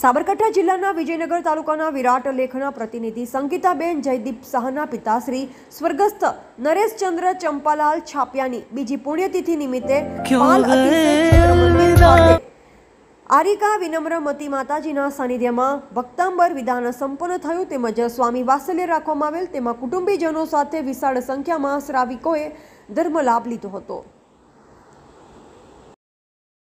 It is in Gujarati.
સાબરકાંઠા જિલ્લાના વિજયનગર તાલુકાના વિરાટ લેખના પ્રતિનિધિ સંગીતાબેન જયદીપ શાહના પિતાશ્રી સ્વર્ગસ્થ નરેશચંદ્ર ચંપાલાલ છાપિયાની બીજી પુણ્યતિથિ નિમિત્તે આરિકા વિનમ્ર મતી માતાજીના સાનિધ્યમાં ભક્તાંબર વિધાન સંપન્ન થયું તેમજ સ્વામી વાત્સલ્ય રાખવામાં આવેલ તેમાં કુટુંબીજનો સાથે વિશાળ સંખ્યામાં શ્રાવિકોએ ધર્મ લાભ લીધો હતો.